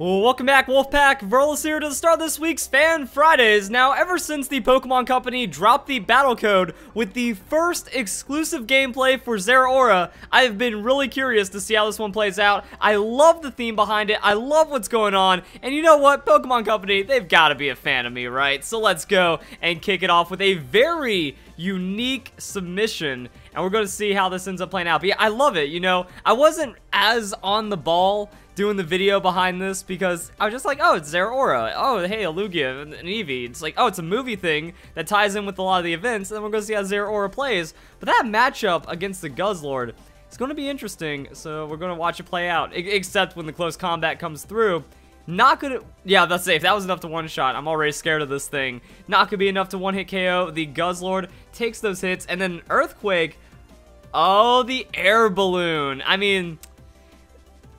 Welcome back, Wolfpack. Verlis here to start this week's Fan Fridays. Now, ever since the Pokemon Company dropped the battle code with the first exclusive gameplay for Zeraora, I have been really curious to see how this one plays out. I love the theme behind it. I love what's going on. And you know what? Pokemon Company, they've got to be a fan of me, right? So let's go and kick it off with a very unique submission and we're going to see how this ends up playing out. But yeah, I love it, you know. I wasn't as on the ball doing the video behind this because I was just like, oh, it's Zeraora. Oh, hey, a Lugia and an Eevee. It's like, oh, it's a movie thing that ties in with a lot of the events, and then we're going to see how Zeraora plays. But that matchup against the Guzzlord is going to be interesting, so we're going to watch it play out, except when the close combat comes through. Not gonna, yeah, that's safe. That was enough to one-shot. I'm already scared of this thing. Not gonna be enough to one-hit KO. The Guzzlord takes those hits, and then Earthquake. Oh, the air balloon. I mean,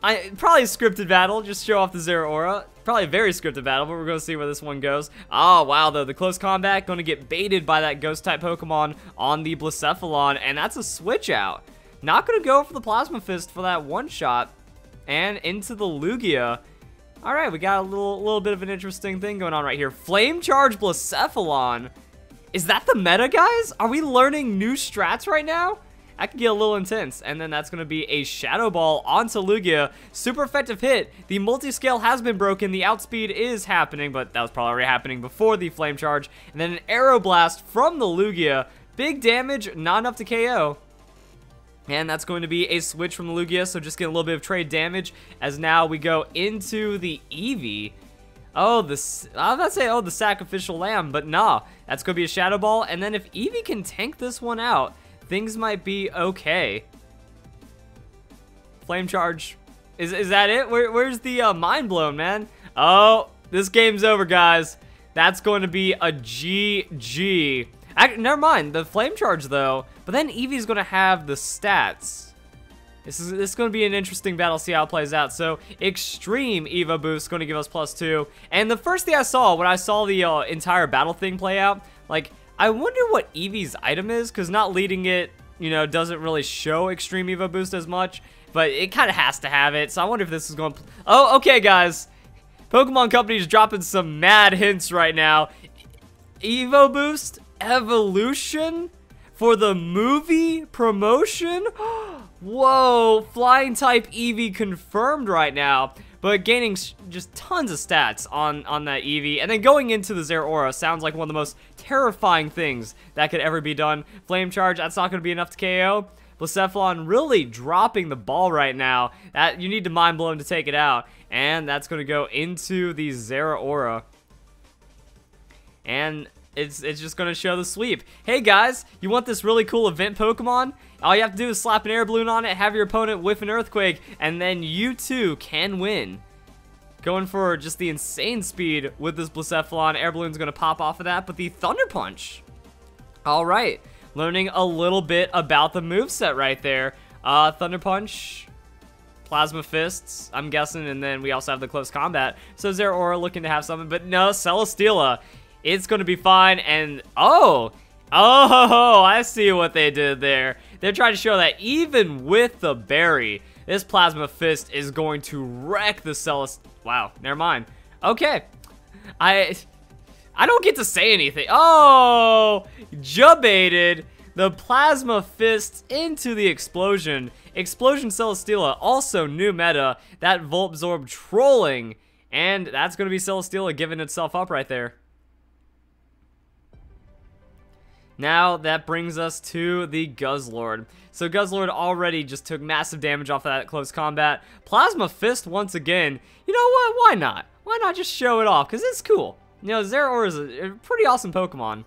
I probably scripted battle, just show off the Zeraora. Probably a very scripted battle, but we're going to see where this one goes. Oh, wow, though. The close combat going to get baited by that Ghost-type Pokemon on the Blacephalon, and that's a switch out. Not going to go for the Plasma Fist for that one-shot. And into the Lugia. All right, we got a little, little bit of an interesting thing going on right here. Flame Charge Blacephalon. Is that the meta, guys? Are we learning new strats right now? that could get a little intense. And then that's going to be a Shadow Ball onto Lugia. Super effective hit. The multi-scale has been broken. The outspeed is happening, but that was probably already happening before the Flame Charge. And then an Aeroblast from the Lugia. Big damage, not enough to KO. And that's going to be a switch from Lugia, so just get a little bit of trade damage as now we go into the Eevee. Oh, this I was about to say, oh, the sacrificial lamb, but nah, that's going to be a Shadow Ball. And then if Eevee can tank this one out, things might be okay. Flame charge. Is, is that it? Where, where's the uh, mind blown, man? Oh, this game's over, guys. That's going to be a GG. Never mind, the flame charge, though. But then Eevee's to have the stats. This is, this is going to be an interesting battle, see how it plays out. So, Extreme Evo Boost going to give us plus two. And the first thing I saw when I saw the uh, entire battle thing play out, like, I wonder what Eevee's item is, because not leading it, you know, doesn't really show Extreme Evo Boost as much, but it kind of has to have it, so I wonder if this is going to... Oh, okay, guys. Pokemon Company's dropping some mad hints right now. Evo Boost? Evolution? For the movie promotion? Whoa, Flying type Eevee confirmed right now but gaining just tons of stats on, on that Eevee. And then going into the Zeraora sounds like one of the most terrifying things that could ever be done. Flame Charge, that's not going to be enough to KO. Blacephalon really dropping the ball right now. That You need to Mind Blown to take it out. And that's going to go into the Zeraora. And it's, it's just going to show the sweep. Hey guys, you want this really cool event Pokemon? All you have to do is slap an air balloon on it, have your opponent whiff an earthquake, and then you too can win. Going for just the insane speed with this Blacephalon. Air balloon's going to pop off of that, but the Thunder Punch. All right, learning a little bit about the move set right there. Uh, Thunder Punch, Plasma Fists, I'm guessing, and then we also have the Close Combat. So Aura looking to have something? But no, Celesteela. It's to be fine, and oh, oh, I see what they did there. They're trying to show that even with the berry, this Plasma Fist is going to wreck the Celest... Wow, never mind. Okay. I... I don't get to say anything. Oh! Jubaited the Plasma Fist into the Explosion. Explosion Celesteela, also new meta. That Voltorb trolling. And that's going to be Celesteela giving itself up right there. Now that brings us to the Guzzlord. So Guzzlord already just took massive damage off of that close combat. Plasma Fist once again. You know what? Why not? Why not just show it off? Because it's cool. You know, Zeraora is a, pretty awesome Pokemon.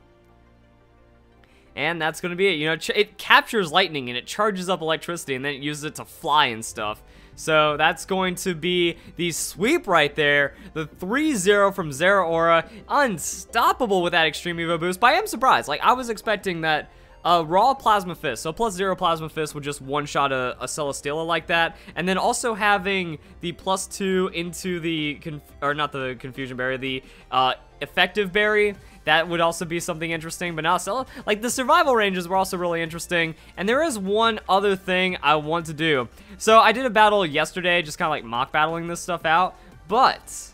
And that's going to be it. You know, it captures lightning and it charges up electricity and then it uses it to fly and stuff. So that's going to be the sweep right there. The 3-0 from Zeraora. Unstoppable with that Extreme Evo boost. But I am surprised. Like, I was expecting that uh, raw Plasma Fist, so plus zero Plasma Fist would just one-shot a, a Celesteela like that, and then also having the plus two into the, or not the Confusion Berry, the uh, Effective Berry, that would also be something interesting. But now, so, like, the survival ranges were also really interesting. And there is one other thing I want to do. So I did a battle yesterday, just kind of like mock battling this stuff out. But,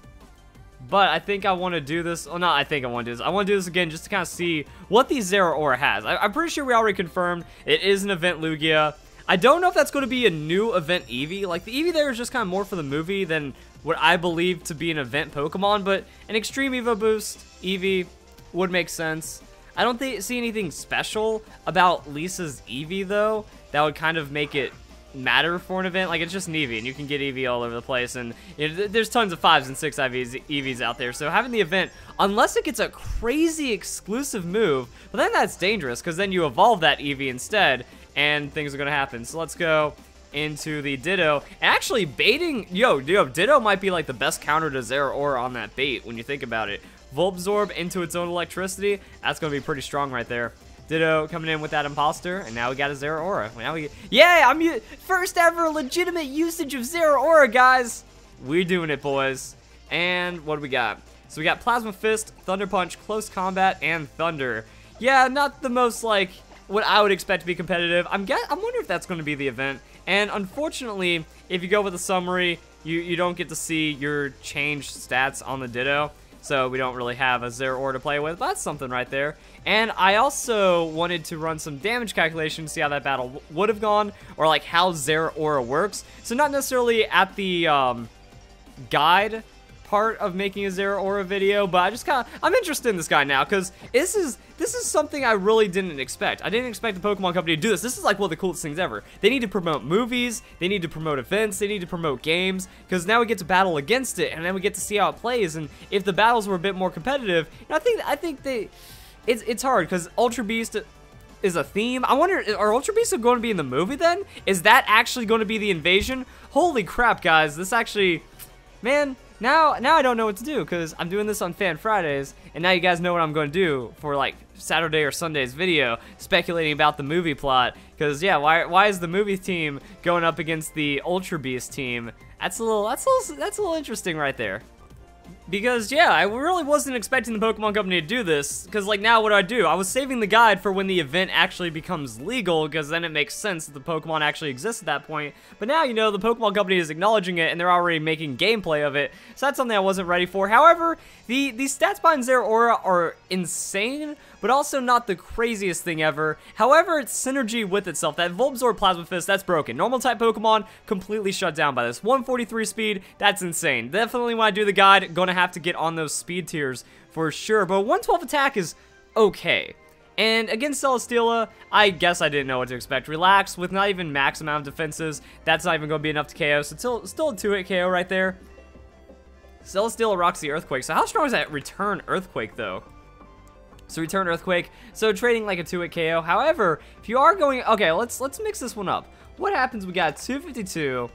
but I think I want to do this. Well, not I think I want to do this. I want to do this again just to kind of see what the Zeraora has. I, am pretty sure we already confirmed it is an event Lugia. I don't know if that's going to be a new event Eevee. Like, the Eevee there is just kind of more for the movie than what I believe to be an event Pokemon, but an Extreme Evo Boost Eevee would make sense. I don't see anything special about Lisa's Eevee, though, that would kind of make it matter for an event. Like, it's just an Eevee, and you can get Eevee all over the place, and you know, there's tons of 5s and 6 EVs, EVs out there, so having the event, unless it gets a crazy exclusive move, well, then that's dangerous, because then you evolve that Eevee instead, and things are going to happen. So let's go into the Ditto. And actually, baiting... Yo, yo, Ditto might be like the best counter to Zeraora on that bait when you think about it. Volt Absorb into its own electricity. That's going to be pretty strong right there. Ditto coming in with that imposter, and now we got a Zeraora. Now we, yeah, I'm first ever legitimate usage of Zeraora, guys. We're doing it, boys. And what do we got? So we got Plasma Fist, Thunder Punch, Close Combat, and Thunder. Yeah, not the most like what I would expect to be competitive. I'm get, I'm wondering if that's going to be the event. And unfortunately, if you go with a summary, you, you don't get to see your changed stats on the Ditto. So we don't really have a Zeraora to play with, but that's something right there. And I also wanted to run some damage calculations, see how that battle would have gone, or like how Zeraora works. So not necessarily at the um, guide part of making a Zeraora video, but I just kind of, I'm interested in this guy now, because this is, this is something I really didn't expect. I didn't expect the Pokemon Company to do this. This is like one of the coolest things ever. They need to promote movies, they need to promote events, they need to promote games, because now we get to battle against it, and then we get to see how it plays, and if the battles were a bit more competitive, I think, I think they, it's, it's hard, because Ultra Beast, is a theme. I wonder, are Ultra Beasts going to be in the movie then? Is that actually going to be the invasion? Holy crap, guys. This actually, man, now, now I don't know what to do because I'm doing this on Fan Fridays, and now you guys know what I'm going to do for like Saturday or Sunday's video, speculating about the movie plot. Because yeah, why why is the movie team going up against the Ultra Beast team? That's a little that's a little, that's a little interesting right there. Because, yeah, I really wasn't expecting the Pokemon Company to do this, because, like, now what do I do? I was saving the guide for when the event actually becomes legal, because then it makes sense that the Pokemon actually exists at that point. But now, you know, the Pokemon Company is acknowledging it, and they're already making gameplay of it, so that's something I wasn't ready for. However, the, the stats behind Zeraora are insane, but also not the craziest thing ever. However, its synergy with itself, that Volt Absorb Plasma Fist, that's broken. Normal type Pokemon, completely shut down by this. 143 speed, that's insane. Definitely when I do the guide, gonna have to get on those speed tiers for sure, but 112 attack is okay. And against Celesteela, I guess I didn't know what to expect. Relax, with not even max amount of defenses, that's not even going to be enough to KO, so still, still a 2-hit KO right there. Celesteela rocks the Earthquake, so how strong is that return Earthquake, though? So return Earthquake. So trading like a 2-hit KO. However, if you are going... Okay, let's let's mix this one up. What happens? We got 252.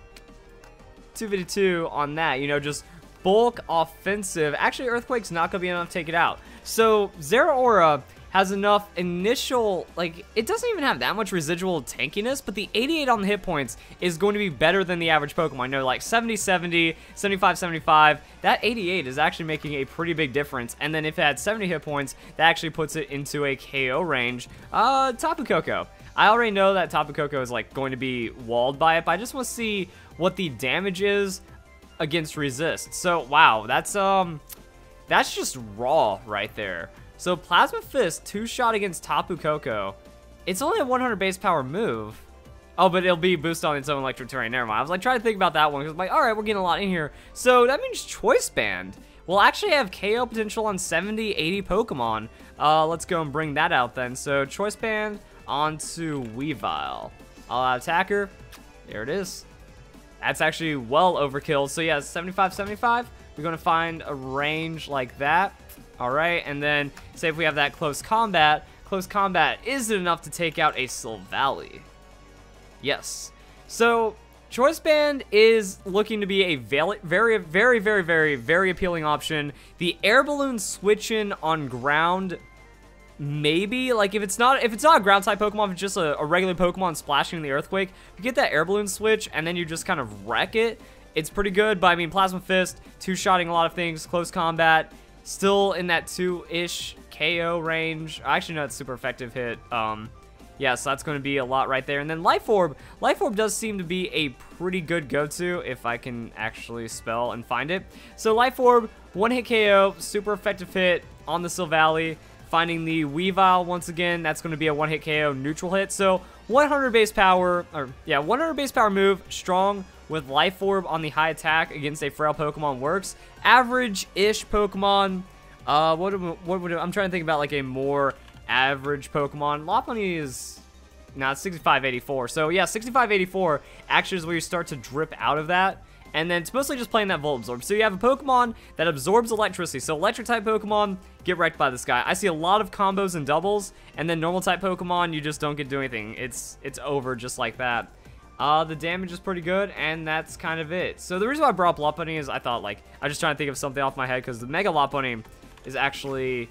252 on that. You know, just bulk offensive. Actually, Earthquake's not going to be enough to take it out. So Zeraora has enough initial, like, it doesn't even have that much residual tankiness, but the 88 on the hit points is going to be better than the average Pokemon. No, like 70, 70, 75, 75. That 88 is actually making a pretty big difference. And then if it had 70 hit points, that actually puts it into a KO range. Uh, Tapu Koko. I already know that Tapu Koko is like going to be walled by it, but I just want to see what the damage is against resist. So wow, that's um that's just raw right there. So Plasma Fist, two-shot against Tapu Koko. It's only a 100 base power move. Oh, but it'll be boosted on its own electric terrain. Never mind. I was like trying to think about that one because I'm like, all right, we're getting a lot in here. So that means Choice Band We'll actually have KO potential on 70, 80 Pokemon. Uh, let's go and bring that out then. So Choice Band onto Weavile. Out attacker. There it is. That's actually well overkill. So yeah, 75, 75. We're going to find a range like that. All right, and then say if we have that close combat, close combat, is it enough to take out a Silvally? Yes. So, Choice Band is looking to be a very, very, very, very, very, very appealing option. The Air Balloon switching on ground, maybe. Like, if it's not if it's not a ground type Pokemon, if it's just a, a regular Pokemon splashing the Earthquake, you get that Air Balloon switch, and then you just kind of wreck it. It's pretty good, but I mean, Plasma Fist, two-shotting a lot of things, close combat, Still in that two-ish KO range. Actually, no, super effective hit. Um, yeah, so that's going to be a lot right there. And then Life Orb. Life Orb does seem to be a pretty good go-to if I can actually spell and find it. So Life Orb, one hit KO, super effective hit on the Silvally. Finding the Weavile once again, that's going to be a one hit KO neutral hit. So 100 base power, or yeah, 100 base power move, strong with Life Orb on the high attack against a frail Pokemon works. Average-ish Pokemon. Uh, what, what would I'm trying to think about like a more average Pokemon. Lopunny is not 6584. So yeah, 6584 actually is where you start to drip out of that. And then it's mostly just playing that Volt Absorb. So you have a Pokemon that absorbs electricity. So electric type Pokemon get wrecked by this guy. I see a lot of combos and doubles. And then normal type Pokemon, you just don't get to do anything. It's, it's over just like that. Uh, the damage is pretty good, and that's kind of it. So the reason why I brought up Lopunny is I thought, like, I was just trying to think of something off my head, because the Mega Lopunny is actually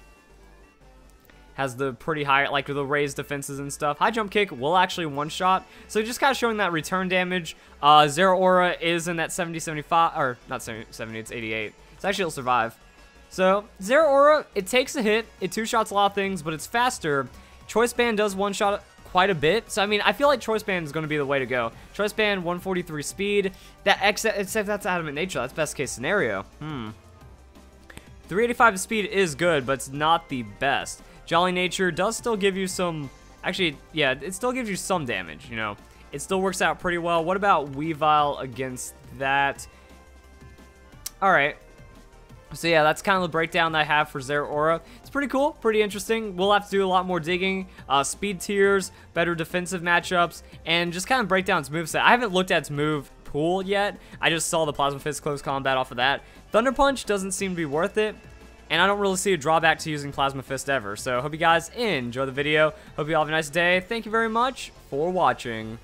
has the pretty high, like the raised defenses and stuff. High jump kick will actually one-shot, so just kind of showing that return damage. Uh, Aura is in that 70, 75, or not 70, 70 it's 88. It's actually, it'll survive. So, Zeraora, it takes a hit, it two-shots a lot of things, but it's faster. Choice Band does one-shot quite a bit. So, I mean, I feel like Choice Band is going to be the way to go. Choice Band, 143 speed. That except that's Adamant Nature. That's best case scenario. Hmm. 385 speed is good, but it's not the best. Jolly Nature does still give you some... Actually, yeah, it still gives you some damage, you know. It still works out pretty well. What about Weavile against that? Alright. So yeah, that's kind of the breakdown that I have for Zeraora. It's pretty cool, pretty interesting. We'll have to do a lot more digging, uh, speed tiers, better defensive matchups, and just kind of break down its moveset. I haven't looked at its move pool yet. I just saw the Plasma Fist close combat off of that. Thunder Punch doesn't seem to be worth it. And I don't really see a drawback to using Plasma Fist ever. So hope you guys enjoy the video. Hope you all have a nice day. Thank you very much for watching.